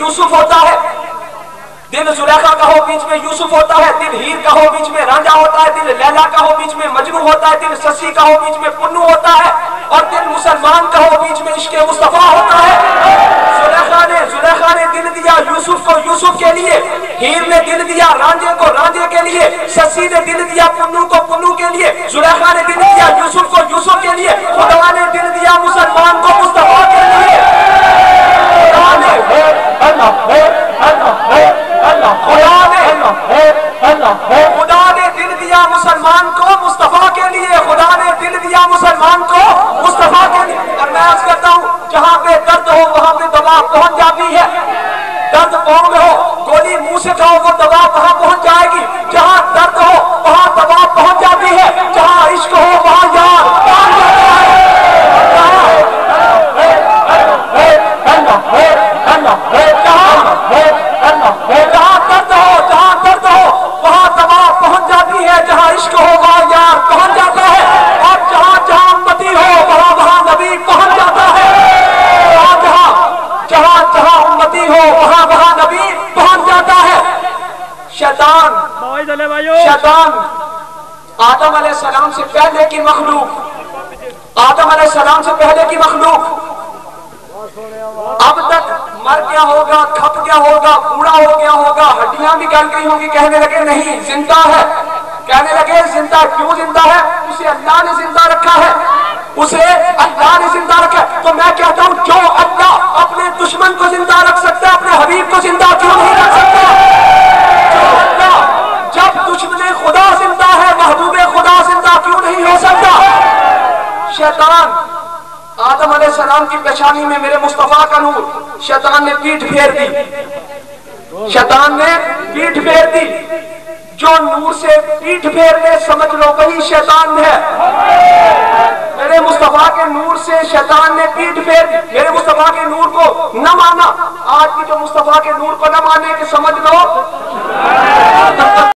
यूसुफ होता है। दिल जुलेखा का बीच में यूसुफ होता है। दिन हीर का बीच में रांझा होता है। दिल लैला का हो बीच में मजनू होता है। दिल शशि का बीच में पुन्नू होता है। और दिन मुसलमान का हो बीच में इश्क मुस्तफ़ा होता है। जुलेखा ने जुलेखा ने दिल दिया यूसुफ को, यूसुफ के लिए। हीर ने दिल दिया रांझे को रांझे के लिए। शशि ने दिल दिया पुन्नू को, पुन्नू के लिए। जुलेखा ने दिल दिया यूसुफ को, यूसुफ के लिए। खुदा ने दिल दिया मुसलमान को मुस्तफ़ा के लिए खुदा ने खुदा ने खुदा ने दिल दिया मुसलमान को, मुस्तफ़ा के लिए खुदा ने दिल दिया मुसलमान को, मुस्तफ़ा के लिए। और मैं आज करता हूँ, जहाँ पे दर्द हो, वहाँ पे दवा पहुँच जाती है। दर्द पहुँच हो? गोली मुँह से खाओ वो दवा वहाँ पहुँच जाएगी जहाँ दर्द हो वहाँ दवा पहुँच जाती है जहाँ इश्क हो वहाँ यार पहुँच जाता है जहाँ दर्द हो जहाँ दर्द हो वहाँ दवा पहुँच जाती है जहाँ इश्क हो वहाँ यार पहुँच जाता है और जहाँ जहाँ उम्मती हो वहाँ वहाँ नबी पहुँच जाता है जहाँ जहाँ जहाँ जहाँ उम्मती हो वहाँ वहाँ नबी पहुँच जाता है शैतान। शैतान। आदम सलाम से पहले की मखलूक। आदम सलाम से पहले की मखलूक। अब तक मर गया होगा खप गया होगा कूड़ा हो गया होगा हड्डियाँ भी गल गई होंगी कहने लगे नहीं ज़िंदा है। कहने लगे ज़िंदा क्यों ज़िंदा है उसे अल्लाह ने ज़िंदा रखा है उसे अल्लाह ने ज़िंदा रखा है तो मैं कहता हूँ जो अल्लाह अपने दुश्मन को ज़िंदा रख सकता है अपने हबीब को ज़िंदा क्यों नहीं रख सकता जो अल्लाह जब दुश्मन खुदा ज़िंदा है महबूब खुदा ज़िंदा क्यों नहीं हो सकता शैतान आदम सलाम की पेशानी में मेरे मुस्तफ़ा का नूर शैतान ने पीठ फेर दी। शैतान ने पीठ फेर दी। जो नूर से पीठ फेर ले समझ लो, वही शैतान है। मेरे मुस्तफ़ा के नूर से शैतान ने पीठ फेर दी। मेरे मुस्तफ़ा के नूर को न माना। आज की जो मुस्तफ़ा के नूर को न माने, कि समझ लो।